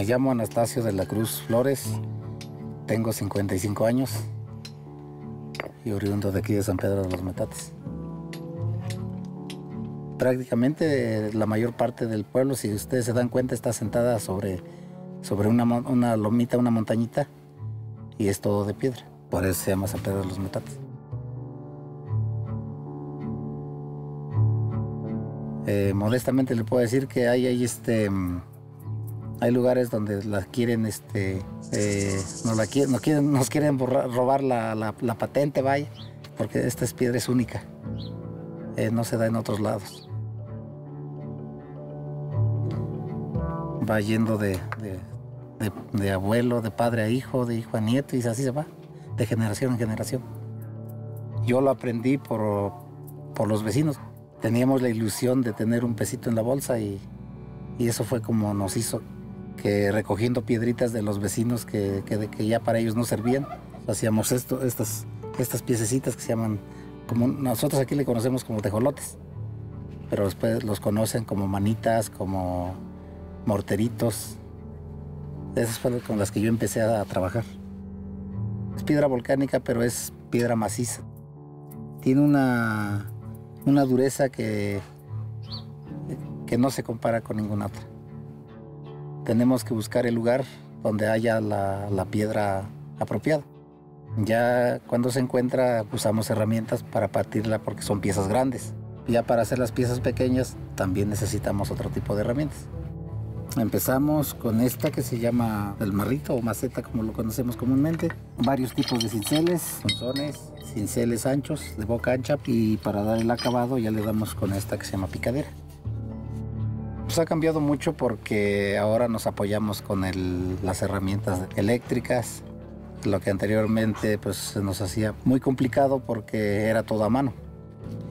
Me llamo Anastasio de la Cruz Flores, tengo 55 años y oriundo de aquí de San Pedro de los Metates. Prácticamente la mayor parte del pueblo, si ustedes se dan cuenta, está sentada sobre, sobre una, una lomita, una montañita, y es todo de piedra. Por eso se llama San Pedro de los Metates. Eh, modestamente le puedo decir que hay, hay, este, hay lugares donde la quieren, este, eh, nos, la quieren, nos quieren, nos quieren robar la, patente, vaya, porque esta es piedra es única. Eh, no se da en otros lados. Va yendo de, de, de, abuelo, de padre a hijo, de hijo a nieto, y así se va, de generación en generación. Yo lo aprendí por, por los vecinos teníamos la ilusión de tener un pesito en la bolsa y, eso fue como nos hizo que recogiendo piedritas de los vecinos que, que, ya para ellos no servían, hacíamos esto, estas, estas piececitas que se llaman, como nosotros aquí le conocemos como tejolotes, pero después los conocen como manitas, como morteritos. Esas fueron con las que yo empecé a trabajar. Es piedra volcánica, pero es piedra maciza. Tiene una una dureza que, que no se compara con ninguna otra. Tenemos que buscar el lugar donde haya la, piedra apropiada. Ya cuando se encuentra usamos herramientas para partirla porque son piezas grandes. Ya para hacer las piezas pequeñas también necesitamos otro tipo de herramientas. Empezamos con esta que se llama el marrito o maceta como lo conocemos comúnmente. Varios tipos de cinceles, punzones, cinceles anchos de boca ancha y para dar el acabado ya le damos con esta que se llama picadera. Pues ha cambiado mucho porque ahora nos apoyamos con las herramientas eléctricas, lo que anteriormente pues se nos hacía muy complicado porque era todo a mano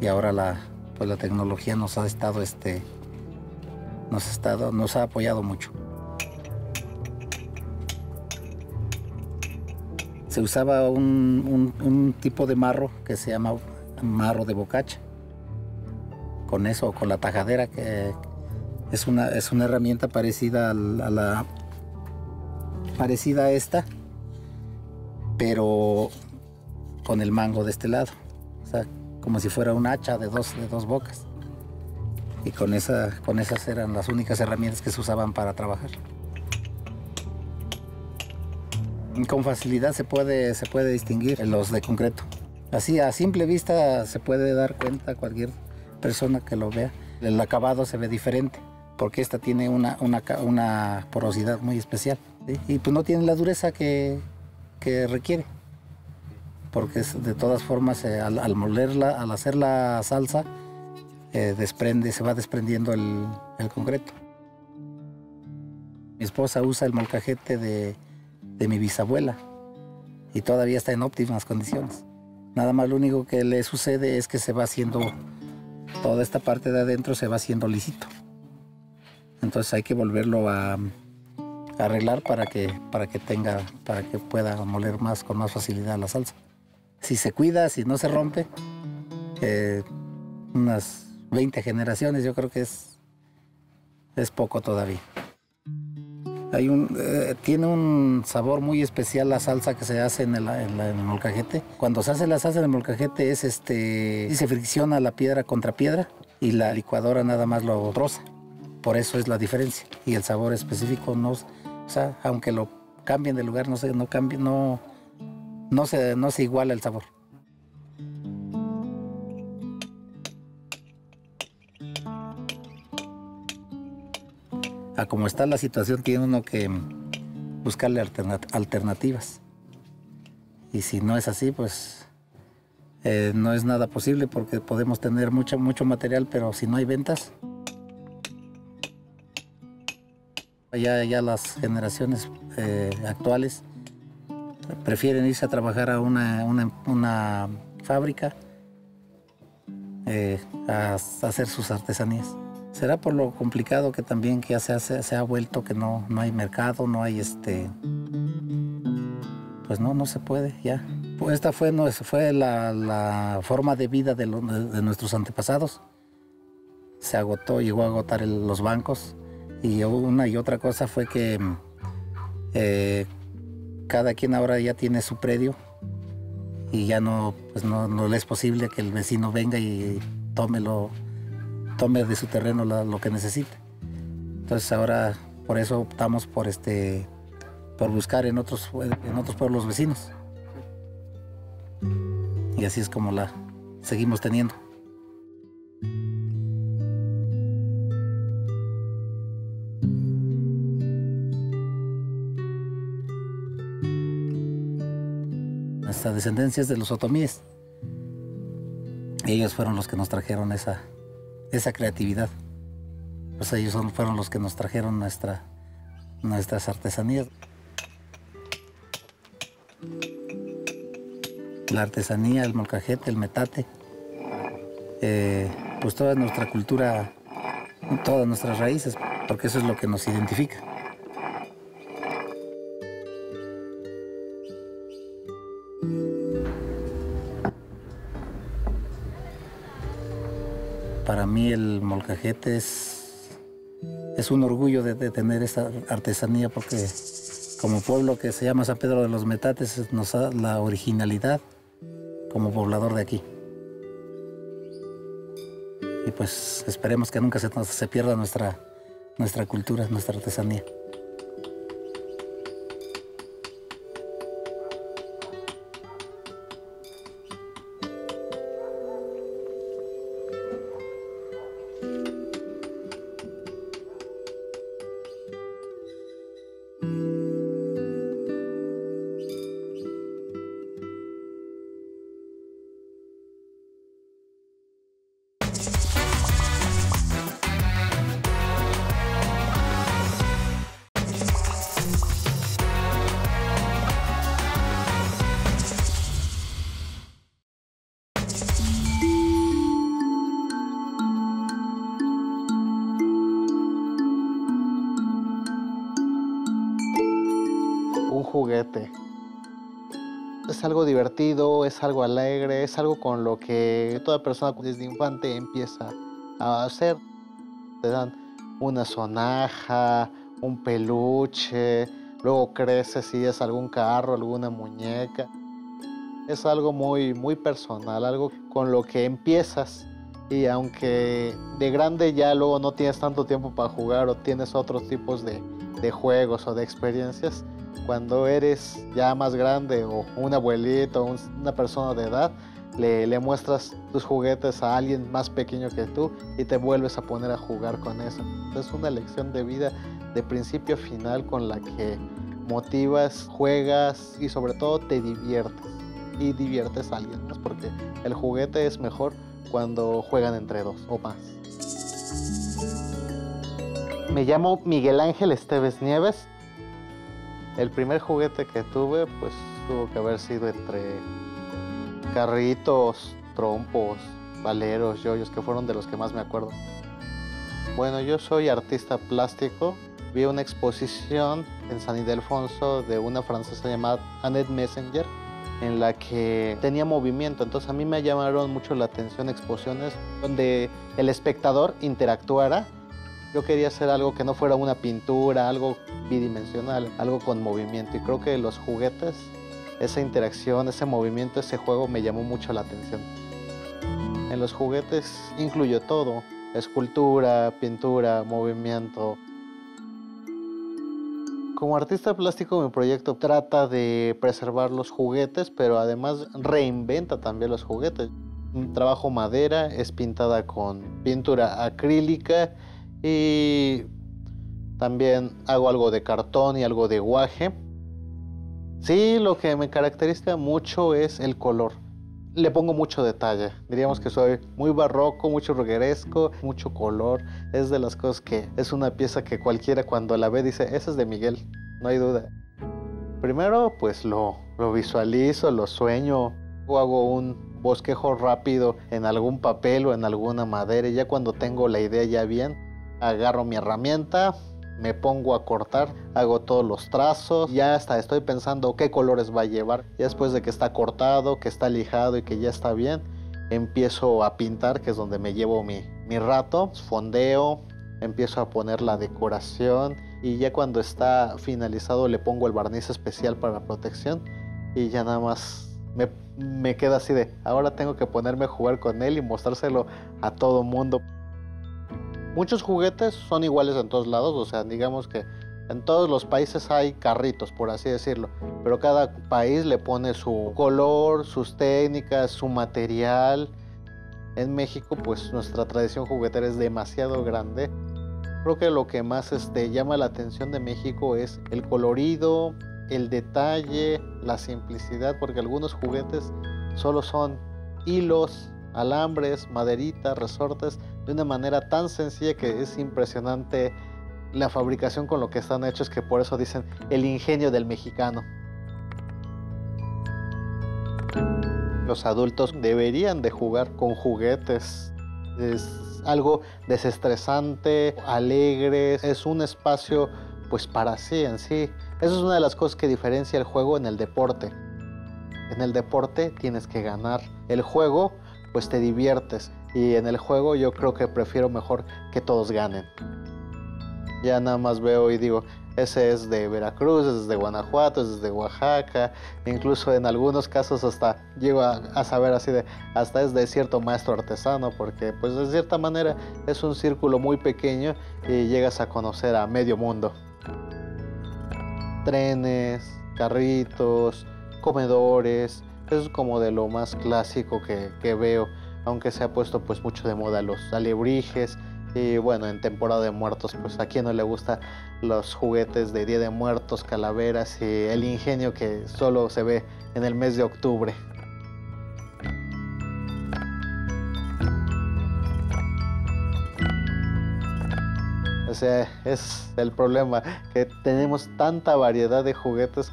y ahora la, pues, la tecnología nos ha estado este, nos ha, estado, nos ha apoyado mucho. Se usaba un, tipo de marro que se llama marro de bocacha. Con eso, con la tajadera, que es una, es una herramienta parecida a la, parecida a esta, pero con el mango de este lado. O sea, como si fuera un hacha de dos, de dos bocas y con, esa, con esas eran las únicas herramientas que se usaban para trabajar. Con facilidad se puede, se puede distinguir los de concreto. Así a simple vista se puede dar cuenta cualquier persona que lo vea. El acabado se ve diferente porque esta tiene una, una, porosidad muy especial y pues no tiene la dureza que, requiere. Porque de todas formas eh, al, molerla, al hacer la salsa, eh, desprende, se va desprendiendo el, concreto. Mi esposa usa el molcajete de, mi bisabuela y todavía está en óptimas condiciones. Nada más lo único que le sucede es que se va haciendo, toda esta parte de adentro se va haciendo lisito. Entonces hay que volverlo a, arreglar para que, para que tenga, para que pueda moler más con más facilidad la salsa. Si se cuida, si no se rompe, eh, unas 20 generaciones, yo creo que es, es poco todavía. Hay un, eh, tiene un sabor muy especial la salsa que se hace en el, en, molcajete. Cuando se hace la salsa en el molcajete es este, se fricciona la piedra contra piedra y la licuadora nada más lo troza. Por eso es la diferencia. Y el sabor específico no, o sea, aunque lo cambien de lugar, no se, no cambia, no, no se, no se iguala el sabor. a como está la situación, tiene uno que buscarle alternativas. Y si no es así, pues eh, no es nada posible porque podemos tener mucho, mucho material, pero si no hay ventas, ya, ya las generaciones eh, actuales prefieren irse a trabajar a una, fábrica eh, a hacer sus artesanías. Será por lo complicado que también que ya se, se ha vuelto que no, no hay mercado, no hay este... Pues no, no se puede ya. Pues esta fue, no, fue la, forma de vida de, nuestros antepasados. Se agotó, llegó a agotar los bancos. Y una y otra cosa fue que Eh, cada quien ahora ya tiene su predio y ya no, pues no, no le es posible que el vecino venga y tome, de su terreno lo que necesite. Entonces ahora por eso optamos por este por buscar en otros en otros pueblos vecinos. Y así es como la seguimos teniendo. Nuestra descendencia es de los otomíes. Ellos fueron los que nos trajeron esa, esa creatividad. Ellos fueron los que nos trajeron nuestra, nuestras artesanías. La artesanía, el molcajete, el metate, eh, pues toda nuestra cultura, todas nuestras raíces, porque eso es lo que nos identifica. Mí el molcajete es es un orgullo de, tener esta artesanía porque como pueblo que se llama San Pedro de los Metates nos da la originalidad como poblador de aquí. Y pues esperemos que nunca se, se pierda nuestra, nuestra cultura, nuestra artesanía. Es algo divertido, es algo alegre, es algo con lo que toda persona desde infante empieza a hacer. Te dan una sonaja, un peluche, luego creces y es algún carro, alguna muñeca. Es algo muy, muy personal, algo con lo que empiezas y aunque de grande ya luego no tienes tanto tiempo para jugar o tienes otros tipos de, de juegos o de experiencias, cuando eres ya más grande o un abuelito o una persona de edad, le, muestras tus juguetes a alguien más pequeño que tú y te vuelves a poner a jugar con eso. Es una lección de vida de principio a final con la que motivas, juegas y sobre todo te diviertes. Y diviertes a alguien más porque el juguete es mejor cuando juegan entre dos o más. Me llamo Miguel Ángel Esteves Nieves, el primer juguete que tuve, pues tuvo que haber sido entre carritos, trompos, valeros, yoyos, que fueron de los que más me acuerdo. Bueno, yo soy artista plástico. Vi una exposición en San Ildefonso de una francesa llamada Annette Messenger en la que tenía movimiento. Entonces a mí me llamaron mucho la atención exposiciones donde el espectador interactuara yo quería hacer algo que no fuera una pintura, algo bidimensional, algo con movimiento. Y creo que los juguetes, esa interacción, ese movimiento, ese juego me llamó mucho la atención. En los juguetes incluyo todo, escultura, pintura, movimiento. Como artista plástico mi proyecto trata de preservar los juguetes, pero además reinventa también los juguetes. Trabajo madera, es pintada con pintura acrílica y también hago algo de cartón y algo de guaje. Sí, lo que me caracteriza mucho es el color. Le pongo mucho detalle. Diríamos que soy muy barroco, mucho rogueresco, mucho color. Es de las cosas que es una pieza que cualquiera cuando la ve dice, esa es de Miguel, no hay duda. Primero pues lo, visualizo, lo sueño, o hago un bosquejo rápido en algún papel o en alguna madera y ya cuando tengo la idea ya bien, agarro mi herramienta, me pongo a cortar, hago todos los trazos, ya hasta estoy pensando qué colores va a llevar. Y después de que está cortado, que está lijado y que ya está bien, empiezo a pintar, que es donde me llevo mi, mi rato, fondeo, empiezo a poner la decoración y ya cuando está finalizado le pongo el barniz especial para protección y ya nada más me, me queda así de, ahora tengo que ponerme a jugar con él y mostrárselo a todo mundo. Muchos juguetes son iguales en todos lados, o sea, digamos que en todos los países hay carritos, por así decirlo, pero cada país le pone su color, sus técnicas, su material. En México, pues nuestra tradición juguetera es demasiado grande. Creo que lo que más este, llama la atención de México es el colorido, el detalle, la simplicidad, porque algunos juguetes solo son hilos, alambres, maderitas, resortes, de una manera tan sencilla que es impresionante la fabricación con lo que están hechos, que por eso dicen el ingenio del mexicano. Los adultos deberían de jugar con juguetes. Es algo desestresante, alegre, es un espacio pues para sí en sí. Eso es una de las cosas que diferencia el juego en el deporte. En el deporte tienes que ganar. El juego, pues te diviertes. Y en el juego yo creo que prefiero mejor que todos ganen. Ya nada más veo y digo, ese es de Veracruz, es de Guanajuato, es de Oaxaca, incluso en algunos casos hasta llego a, a, saber así de, hasta es de cierto maestro artesano, porque pues de cierta manera es un círculo muy pequeño y llegas a conocer a medio mundo trenes, carritos, comedores. Es como de lo más clásico que, que, veo, aunque se ha puesto pues mucho de moda los alebrijes. Y bueno, en temporada de muertos, pues a quien no le gusta los juguetes de Día de Muertos, calaveras y el ingenio que solo se ve en el mes de octubre. O sea, es el problema, que tenemos tanta variedad de juguetes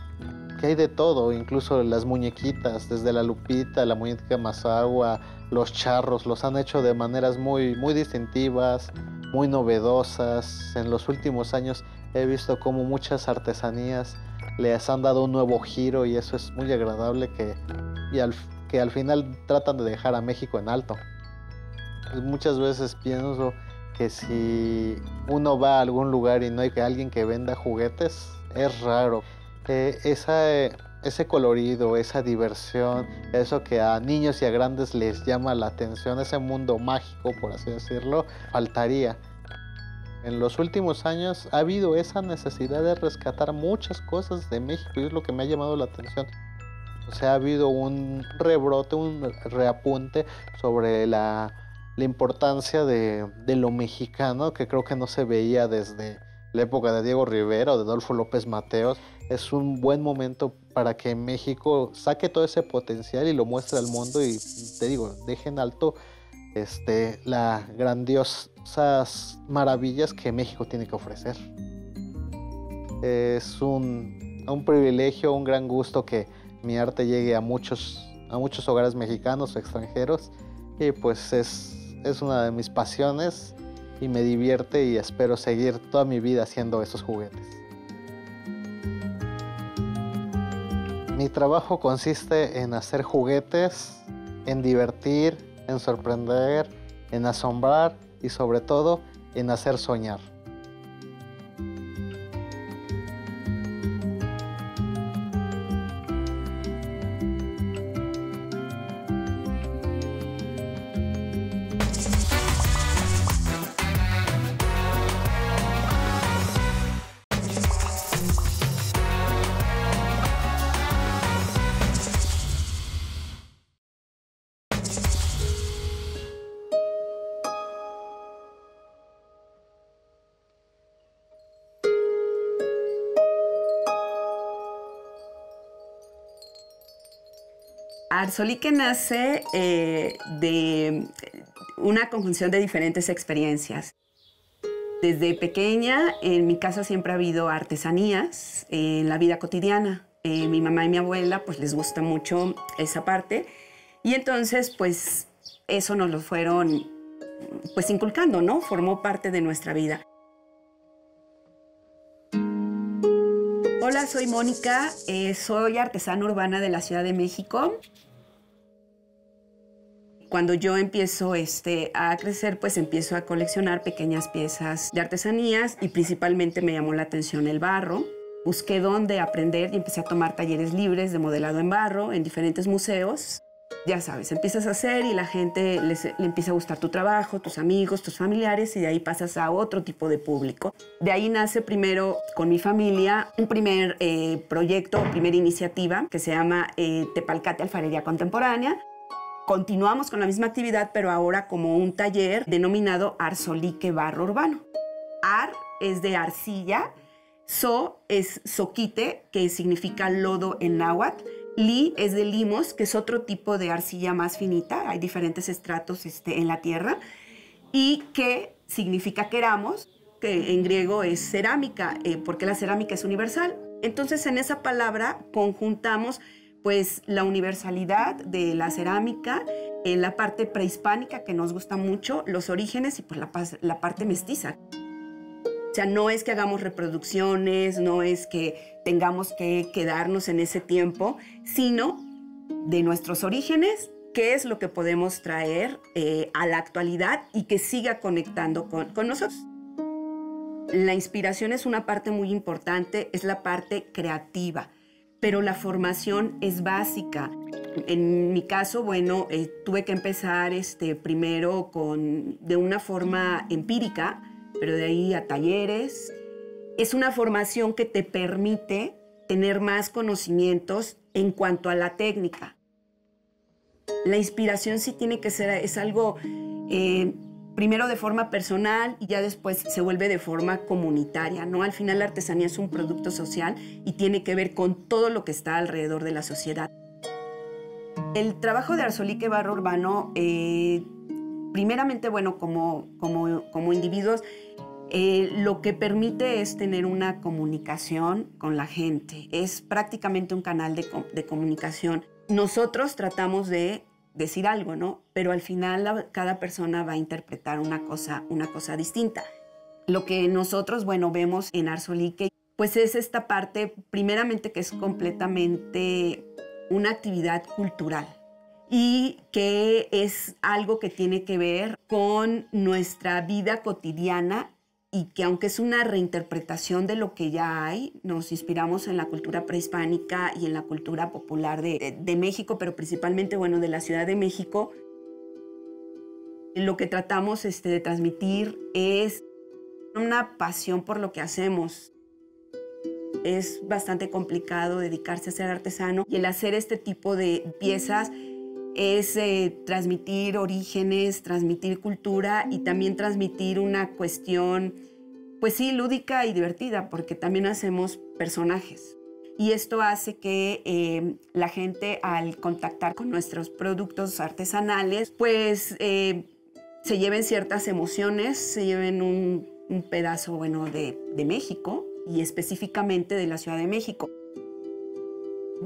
que hay de todo, incluso las muñequitas, desde la lupita, la muñeca Mazagua, los charros, los han hecho de maneras muy, muy distintivas, muy novedosas. En los últimos años he visto como muchas artesanías les han dado un nuevo giro y eso es muy agradable que, y al, que al final tratan de dejar a México en alto. Muchas veces pienso que si uno va a algún lugar y no hay alguien que venda juguetes, es raro. Eh, esa, ese colorido, esa diversión, eso que a niños y a grandes les llama la atención, ese mundo mágico, por así decirlo, faltaría. En los últimos años ha habido esa necesidad de rescatar muchas cosas de México y es lo que me ha llamado la atención. O sea, ha habido un rebrote, un reapunte sobre la la importancia de, lo mexicano, que creo que no se veía desde la época de Diego Rivera o de Adolfo López Mateos. Es un buen momento para que México saque todo ese potencial y lo muestre al mundo y te digo, deje en alto este, las grandiosas maravillas que México tiene que ofrecer. Es un, privilegio, un gran gusto que mi arte llegue a muchos, a muchos hogares mexicanos o extranjeros y pues es es una de mis pasiones y me divierte y espero seguir toda mi vida haciendo esos juguetes. Mi trabajo consiste en hacer juguetes, en divertir, en sorprender, en asombrar y sobre todo en hacer soñar. Arzolique nace eh, de una conjunción de diferentes experiencias. Desde pequeña, en mi casa siempre ha habido artesanías en la vida cotidiana. Eh, mi mamá y mi abuela, pues les gusta mucho esa parte. Y entonces, pues eso nos lo fueron, pues inculcando, ¿no? Formó parte de nuestra vida. Hola, soy Mónica, eh, soy artesana urbana de la Ciudad de México. Cuando yo empiezo este, a crecer, pues empiezo a coleccionar pequeñas piezas de artesanías y principalmente me llamó la atención el barro. Busqué dónde aprender y empecé a tomar talleres libres de modelado en barro en diferentes museos ya sabes, empiezas a hacer y la gente le empieza a gustar tu trabajo, tus amigos, tus familiares y de ahí pasas a otro tipo de público. De ahí nace primero con mi familia un primer eh, proyecto, primera iniciativa que se llama eh, Tepalcate Alfarería Contemporánea. Continuamos con la misma actividad, pero ahora como un taller denominado Arzolique Barro Urbano. Ar es de arcilla, so es soquite, que significa lodo en náhuatl, Li es de limos, que es otro tipo de arcilla más finita, hay diferentes estratos este, en la tierra, y que significa queramos, que en griego es cerámica, eh, porque la cerámica es universal. Entonces en esa palabra conjuntamos pues la universalidad de la cerámica, en la parte prehispánica que nos gusta mucho, los orígenes y pues la, parte mestiza. O sea, no es que hagamos reproducciones, no es que tengamos que quedarnos en ese tiempo, sino de nuestros orígenes, qué es lo que podemos traer eh, a la actualidad y que siga conectando con, con nosotros. La inspiración es una parte muy importante, es la parte creativa, pero la formación es básica. En mi caso, bueno, eh, tuve que empezar este, primero con, de una forma empírica, pero de ahí a talleres. Es una formación que te permite tener más conocimientos en cuanto a la técnica. La inspiración sí tiene que ser, es algo eh, primero de forma personal y ya después se vuelve de forma comunitaria, ¿no? Al final la artesanía es un producto social y tiene que ver con todo lo que está alrededor de la sociedad. El trabajo de Arzolique Barro Urbano, eh, primeramente, bueno, como, como, como individuos, eh, lo que permite es tener una comunicación con la gente. Es prácticamente un canal de, comunicación. Nosotros tratamos de decir algo, ¿no? Pero al final cada persona va a interpretar una cosa, una cosa distinta. Lo que nosotros, bueno, vemos en Arzolique, pues es esta parte, primeramente que es completamente una actividad cultural y que es algo que tiene que ver con nuestra vida cotidiana y que aunque es una reinterpretación de lo que ya hay, nos inspiramos en la cultura prehispánica y en la cultura popular de, México, pero principalmente, bueno, de la Ciudad de México. Lo que tratamos este, de transmitir es una pasión por lo que hacemos. Es bastante complicado dedicarse a ser artesano y el hacer este tipo de piezas es eh, transmitir orígenes, transmitir cultura y también transmitir una cuestión pues sí, lúdica y divertida, porque también hacemos personajes. Y esto hace que eh, la gente al contactar con nuestros productos artesanales, pues eh, se lleven ciertas emociones, se lleven un, pedazo bueno de, de México y específicamente de la Ciudad de México.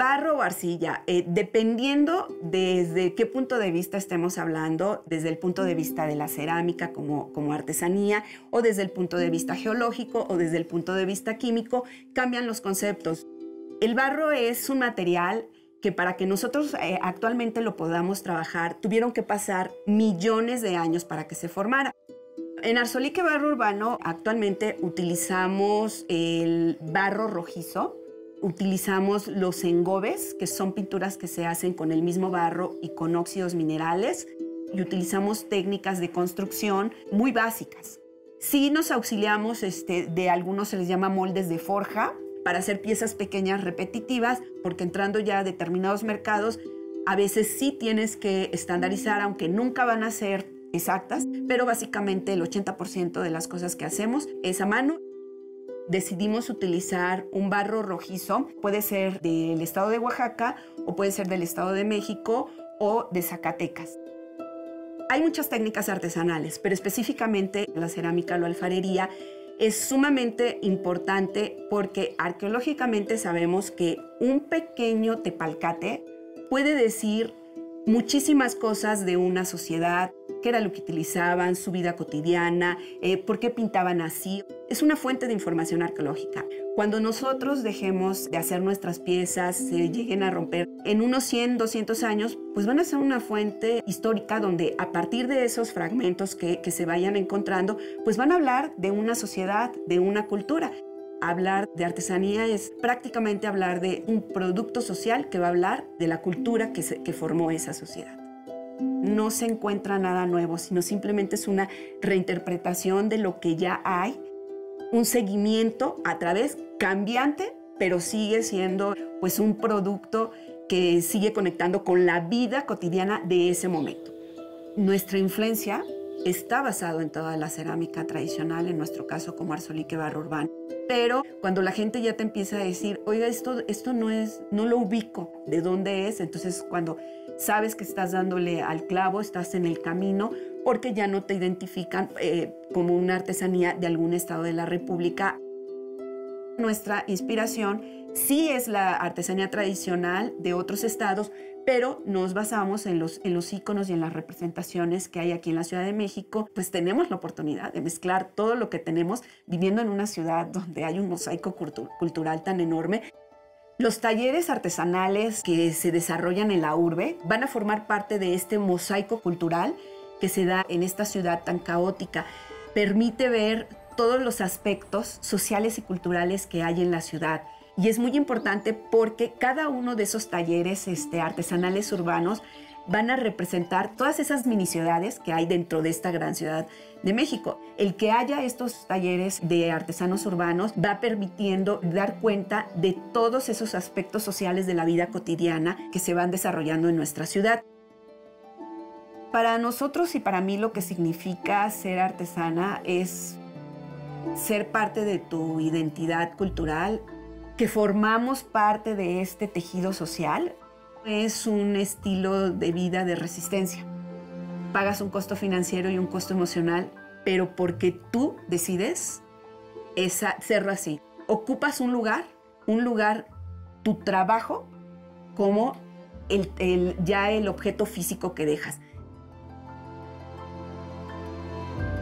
Barro o arcilla, eh, dependiendo desde qué punto de vista estemos hablando, desde el punto de vista de la cerámica como, como artesanía, o desde el punto de vista geológico, o desde el punto de vista químico, cambian los conceptos. El barro es un material que para que nosotros eh, actualmente lo podamos trabajar, tuvieron que pasar millones de años para que se formara. En Arzolique Barro Urbano actualmente utilizamos el barro rojizo, utilizamos los engobes, que son pinturas que se hacen con el mismo barro y con óxidos minerales, y utilizamos técnicas de construcción muy básicas. Sí nos auxiliamos este, de algunos se les llama moldes de forja para hacer piezas pequeñas repetitivas, porque entrando ya a determinados mercados, a veces sí tienes que estandarizar, aunque nunca van a ser exactas, pero básicamente el 80% de las cosas que hacemos es a mano decidimos utilizar un barro rojizo, puede ser del estado de Oaxaca o puede ser del estado de México o de Zacatecas. Hay muchas técnicas artesanales, pero específicamente la cerámica o alfarería es sumamente importante porque arqueológicamente sabemos que un pequeño tepalcate puede decir muchísimas cosas de una sociedad, qué era lo que utilizaban, su vida cotidiana, eh, por qué pintaban así. Es una fuente de información arqueológica. Cuando nosotros dejemos de hacer nuestras piezas, se lleguen a romper en unos 100, 200 años, pues van a ser una fuente histórica donde a partir de esos fragmentos que, que se vayan encontrando, pues van a hablar de una sociedad, de una cultura. Hablar de artesanía es prácticamente hablar de un producto social que va a hablar de la cultura que, formó esa sociedad no se encuentra nada nuevo, sino simplemente es una reinterpretación de lo que ya hay, un seguimiento a través cambiante, pero sigue siendo pues un producto que sigue conectando con la vida cotidiana de ese momento. Nuestra influencia está basado en toda la cerámica tradicional, en nuestro caso como arzolique barro urbano. Pero cuando la gente ya te empieza a decir, oiga, esto, esto no es, no lo ubico, ¿de dónde es? Entonces cuando sabes que estás dándole al clavo, estás en el camino, porque ya no te identifican eh, como una artesanía de algún estado de la República. Nuestra inspiración sí es la artesanía tradicional de otros estados, pero nos basamos en los, en los íconos y en las representaciones que hay aquí en la Ciudad de México, pues tenemos la oportunidad de mezclar todo lo que tenemos viviendo en una ciudad donde hay un mosaico cultural tan enorme. Los talleres artesanales que se desarrollan en la urbe van a formar parte de este mosaico cultural que se da en esta ciudad tan caótica. Permite ver todos los aspectos sociales y culturales que hay en la ciudad y es muy importante porque cada uno de esos talleres este, artesanales urbanos van a representar todas esas mini ciudades que hay dentro de esta gran ciudad de México. El que haya estos talleres de artesanos urbanos va permitiendo dar cuenta de todos esos aspectos sociales de la vida cotidiana que se van desarrollando en nuestra ciudad. Para nosotros y para mí lo que significa ser artesana es ser parte de tu identidad cultural, que formamos parte de este tejido social, es un estilo de vida de resistencia. Pagas un costo financiero y un costo emocional, pero porque tú decides esa, serlo así. Ocupas un lugar, un lugar, tu trabajo, como el, ya el objeto físico que dejas.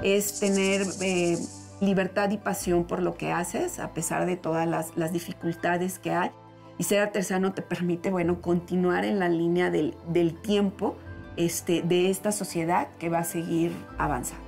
Es tener eh, libertad y pasión por lo que haces, a pesar de todas las, dificultades que hay. Y ser artesano te permite, bueno, continuar en la línea del, del tiempo este, de esta sociedad que va a seguir avanzando.